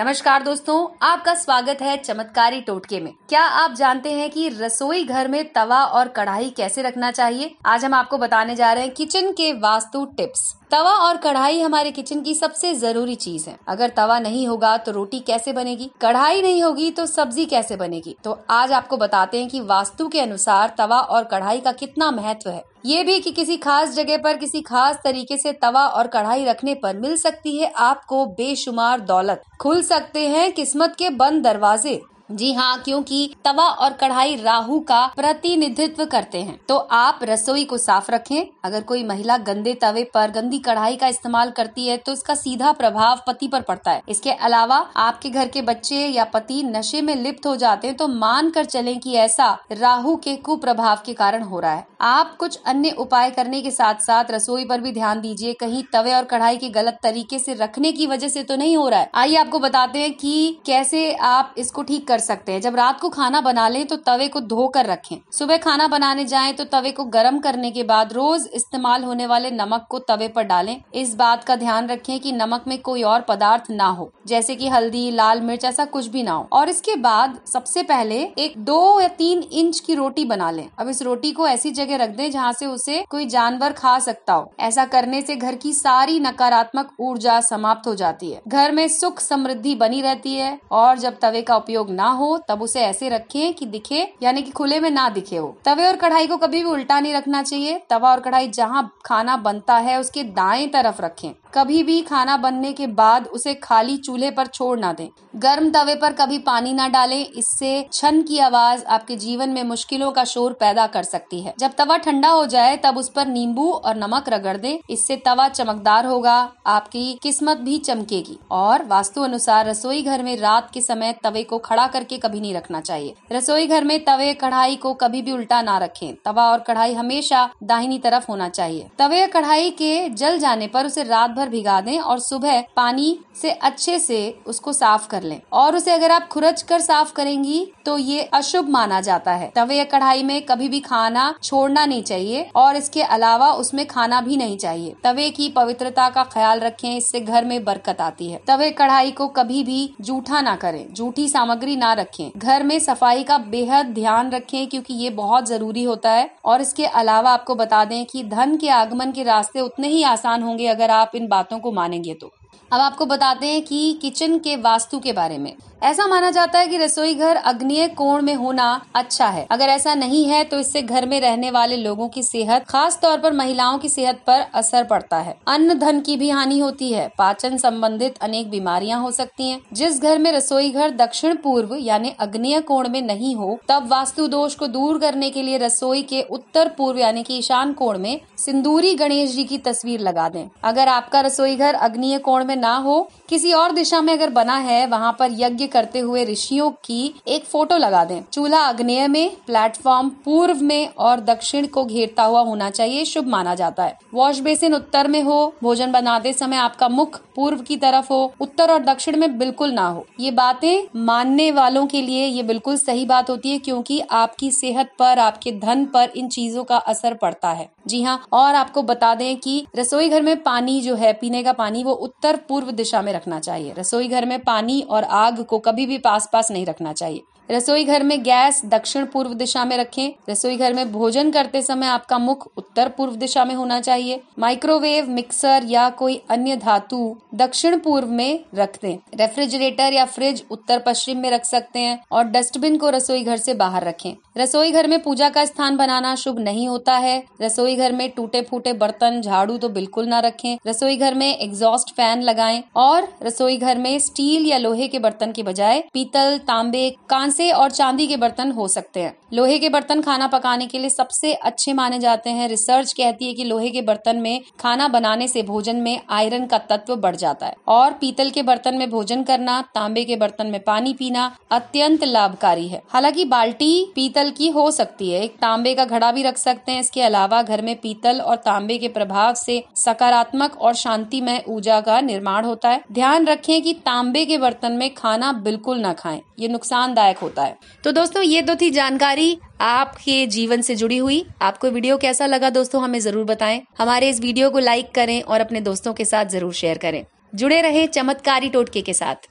नमस्कार दोस्तों, आपका स्वागत है चमत्कारी टोटके में। क्या आप जानते हैं कि रसोई घर में तवा और कढ़ाई कैसे रखना चाहिए? आज हम आपको बताने जा रहे हैं किचन के वास्तु टिप्स। तवा और कढ़ाई हमारे किचन की सबसे ज़रूरी चीज़ है। अगर तवा नहीं होगा तो रोटी कैसे बनेगी? कढ़ाई नहीं होगी तो सब्ज़ी कैसे बनेगी? तो आज आपको बताते हैं कि वास्तु के अनुसार तवा और कढ़ाई का कितना महत्व है। ये भी कि किसी खास जगह पर किसी खास तरीके से तवा और कढ़ाई रखने पर मिल सकती है आपको बेशुमार दौलत। खुल सकते हैं किस्मत के बंद दरवाजे। जी हाँ क्योंकि तवा और कढ़ाई राहु का प्रतिनिधित्व करते हैं। तो आप रसोई को साफ़ रखें। अगर कोई महिला गंदे तवे पर गंदी कढ़ाई का इस्तेमाल करती है तो इसका सीधा प्रभाव पति पर पड़ता है। इसके अलावा आपके घर के बच्चे या पति नशे में लिप्त हो जाते हैं तो मान कर चले की ऐसा राहु के कुप्रभाव के कारण हो रहा है। आप कुछ अन्य उपाय करने के साथ साथ रसोई पर भी ध्यान दीजिए। कहीं तवे और कढ़ाई के गलत तरीके से रखने की वजह से तो नहीं हो रहा है। आइए आपको बताते हैं कि कैसे आप इसको ठीक कर सकते हैं। जब रात को खाना बना लें तो तवे को धोकर रखें। सुबह खाना बनाने जाएँ तो तवे को गर्म करने के बाद रोज इस्तेमाल होने वाले नमक को तवे पर डालें। इस बात का ध्यान रखें कि नमक में कोई और पदार्थ ना हो, जैसे कि हल्दी, लाल मिर्च, ऐसा कुछ भी ना हो। और इसके बाद सबसे पहले एक दो या तीन इंच की रोटी बना लें। अब इस रोटी को ऐसी जगह रख दें जहाँ से उसे कोई जानवर खा सकता हो। ऐसा करने से घर की सारी नकारात्मक ऊर्जा समाप्त हो जाती है। घर में सुख समृद्धि बनी रहती है और जब तवे का उपयोग ना हो, तब उसे ऐसे रखें कि दिखे, यानी कि खुले में ना दिखे हो तवे और कढ़ाई को कभी भी उल्टा नहीं रखना चाहिए। तवा और कढ़ाई जहाँ खाना बनता है, उसके दाएँ तरफ़ रखें। कभी भी खाना बनने के बाद उसे खाली चूल्हे पर छोड़ ना दें। गर्म तवे पर कभी पानी ना डालें, इससे छन की आवाज़ आपके जीवन में मुश्किलों का शोर पैदा कर सकती है। जब तवा ठंडा हो जाए, तब उस पर नींबू और नमक रगड़ दें। इससे तवा चमकदार होगा, आपकी किस्मत भी चमकेगी। और वास्तु अनुसार रसोई घर में रात के समय तवे को खड़ा करके कभी नहीं रखना चाहिए। रसोई घर में तवे, कढ़ाई को कभी भी उल्टा ना रखें। तवा और कढ़ाई हमेशा दाहिनी तरफ़ होना चाहिए। तवे कढ़ाई के जल जाने पर उसे रात भर भिगा दें और सुबह पानी से अच्छे से उसको साफ़ कर लें। और उसे अगर आप खुरच कर साफ़ करेंगी तो ये अशुभ माना जाता है। तवे या कढ़ाई में कभी भी खाना छोड़ना नहीं चाहिए और इसके अलावा उसमें खाना भी नहीं चाहिए। तवे की पवित्रता का ख्याल रखें, इससे घर में बरकत आती है। तवे, कढ़ाई को कभी भी जूठा ना करें, जूठी सामग्री ना रखें। घर में सफ़ाई का बेहद ध्यान रखें, क्योंकि ये बहुत ज़रूरी होता है। और इसके अलावा आपको बता दें कि धन के आगमन के रास्ते उतने ही आसान होंगे अगर आप इन बातों को मानेंगे तो। अब आपको बताते हैं कि किचन के वास्तु के बारे में। ऐसा माना जाता है कि रसोई घर अग्निय कोण में होना अच्छा है। अगर ऐसा नहीं है तो इससे घर में रहने वाले लोगों की सेहत खास तौर पर महिलाओं की सेहत पर असर पड़ता है। अन्न धन की भी हानि होती है। पाचन संबंधित अनेक बीमारियाँ हो सकती हैं। जिस घर में रसोई घर दक्षिण पूर्व, यानी अग्निय कोण में नहीं हो, तब वास्तु दोष को दूर करने के लिए रसोई के उत्तर पूर्व, यानी की ईशान कोण में सिंदूरी गणेश जी की तस्वीर लगा दें। अगर आपका रसोई घर अग्निय कोण में ना हो, किसी और दिशा में अगर बना है, वहाँ पर यज्ञ करते हुए ऋषियों की एक फ़ोटो लगा दें। चूल्हा अग्नेय में, प्लेटफॉर्म पूर्व में और दक्षिण को घेरता हुआ होना चाहिए, शुभ माना जाता है। वॉश बेसिन उत्तर में हो, भोजन बनाते समय आपका मुख पूर्व की तरफ़ हो, उत्तर और दक्षिण में बिल्कुल ना हो। ये बातें मानने वालों के लिए ये बिल्कुल सही बात होती है, क्योंकि आपकी सेहत पर, आपके धन पर इन चीज़ों का असर पड़ता है। जी हाँ और आपको बता दें कि रसोई घर में पानी जो है, पीने का पानी, वो उत्तर पूर्व दिशा में रखना चाहिए। रसोई घर में पानी और आग को कभी भी पास पास नहीं रखना चाहिए। रसोई घर में गैस दक्षिण पूर्व दिशा में रखें। रसोई घर में भोजन करते समय आपका मुख उत्तर पूर्व दिशा में होना चाहिए। माइक्रोवेव मिक्सर या कोई अन्य धातु दक्षिण पूर्व में रख दें। रेफ्रिजरेटर या फ्रिज उत्तर पश्चिम में रख सकते हैं और डस्टबिन को रसोई घर से बाहर रखें। रसोई घर में पूजा का स्थान बनाना शुभ नहीं होता है। रसोई घर में टूटे फूटे बर्तन, झाड़ू तो बिल्कुल ना रखें। रसोई घर में एग्जॉस्ट फ़ैन लगाएँ और रसोई घर में स्टील या लोहे के बर्तन की बजाय पीतल, तांबे, कांसे और चांदी के बर्तन हो सकते हैं। लोहे के बर्तन खाना पकाने के लिए सबसे अच्छे माने जाते हैं। रिसर्च कहती है कि लोहे के बर्तन में खाना बनाने से भोजन में आयरन का तत्व बढ़ जाता है और पीतल के बर्तन में भोजन करना, तांबे के बर्तन में पानी पीना अत्यंत लाभकारी है। हालाँकि बाल्टी पीतल की हो सकती है। एक तांबे का घड़ा भी रख सकते हैं। इसके अलावा घर में पीतल और तांबे के प्रभाव से सकारात्मक और शांतिमय ऊर्जा का निर्माण होता है। ध्यान रखें कि तांबे के बर्तन में खाना बिल्कुल ना खाएँ। ये नुकसानदायक होता है। तो दोस्तों, ये तो थी जानकारी आपके जीवन से जुड़ी हुई। आपको वीडियो कैसा लगा दोस्तों, हमें ज़रूर बताएँ। हमारे इस वीडियो को लाइक करें और अपने दोस्तों के साथ ज़रूर शेयर करें। जुड़े रहे चमत्कारी टोटके के साथ।